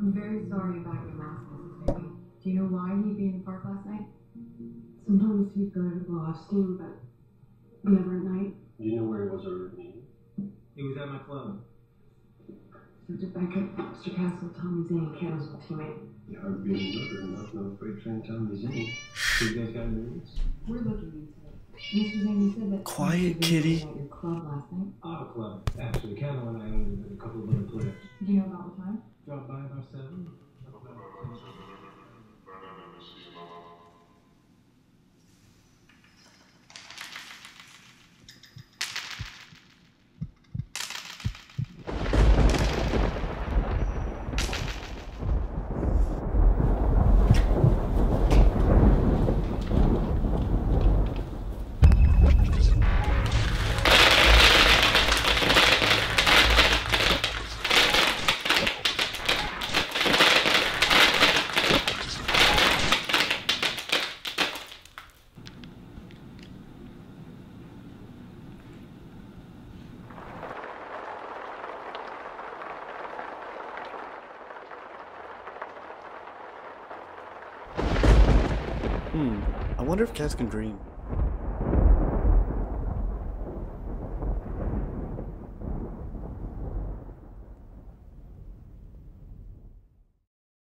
sorry about your loss, Mrs. Bailey. Do you know why he'd be in the park last night? Sometimes he'd go to blow off but the other night, Do you know where he was earlier? He was at my club. Sister Beckett, Mr. Castle, Tommy Zane, Cannon's old teammate. You hard being a murder enough, no freight train Tommy Zane. So you guys got news? We're looking into it. Mr. Zane, you said that Quiet, kitty. was at your club last night. Auto club, actually. Hmm. I wonder if cats can dream.